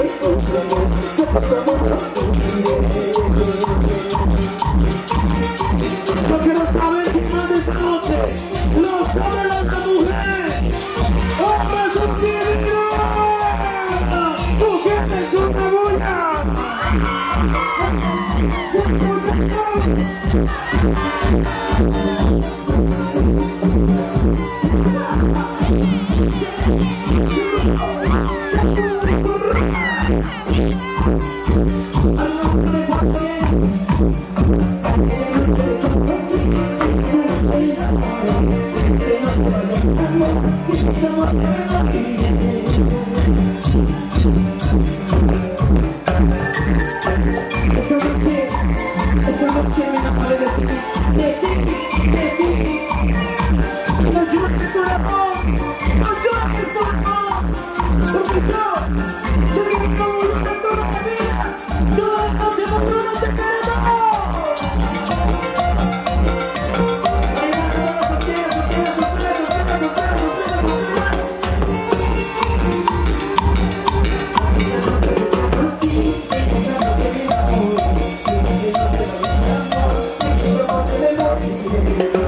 Oh, Thank you. love you.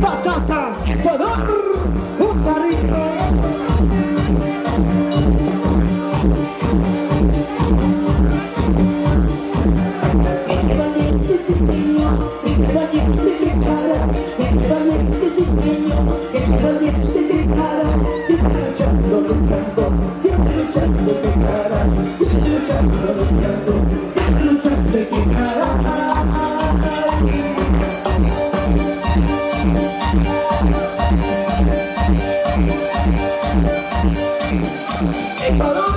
Pastaza, Ecuador, Ecuador,